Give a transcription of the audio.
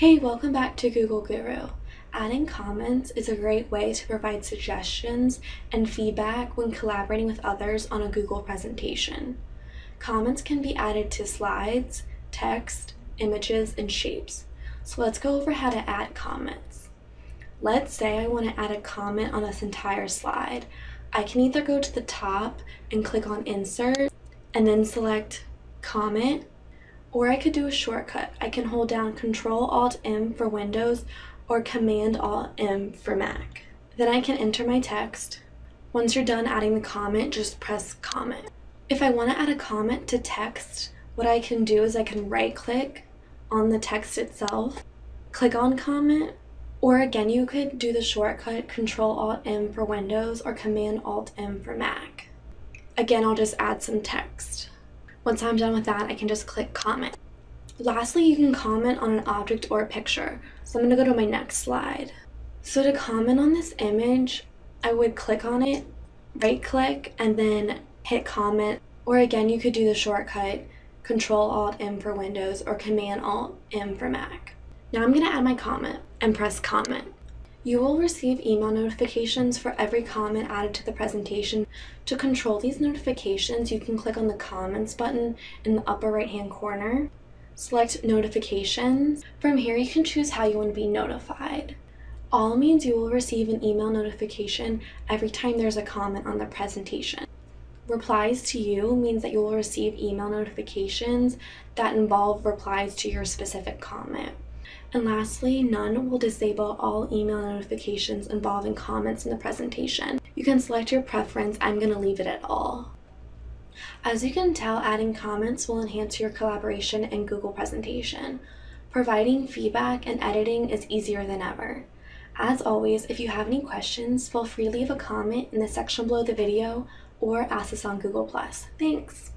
Hey, welcome back to Google Gooru. Adding comments is a great way to provide suggestions and feedback when collaborating with others on a Google presentation. Comments can be added to slides, text, images, and shapes. So let's go over how to add comments. Let's say I want to add a comment on this entire slide. I can either go to the top and click on Insert and then select Comment, or I could do a shortcut. I can hold down Control Alt M for Windows or Command Alt M for Mac. Then I can enter my text. Once you're done adding the comment, just press Comment. If I want to add a comment to text, what I can do is I can right click on the text itself, click on comment, or again, you could do the shortcut Control Alt M for Windows or Command Alt M for Mac. Again, I'll just add some text. Once I'm done with that, I can just click comment. Lastly, you can comment on an object or a picture. So I'm gonna go to my next slide. So to comment on this image, I would click on it, right click, and then hit comment. Or again, you could do the shortcut Control Alt M for Windows or Command Alt M for Mac. Now I'm gonna add my comment and press comment. You will receive email notifications for every comment added to the presentation. To control these notifications, you can click on the comments button in the upper right hand corner. Select notifications. From here, you can choose how you want to be notified. All means you will receive an email notification every time there's a comment on the presentation. Replies to you means that you will receive email notifications that involve replies to your specific comment. And lastly, none will disable all email notifications involving comments in the presentation. You can select your preference, I'm going to leave it at all. As you can tell, adding comments will enhance your collaboration in Google Presentation. Providing feedback and editing is easier than ever. As always, if you have any questions, feel free to leave a comment in the section below the video or ask us on Google+. Thanks!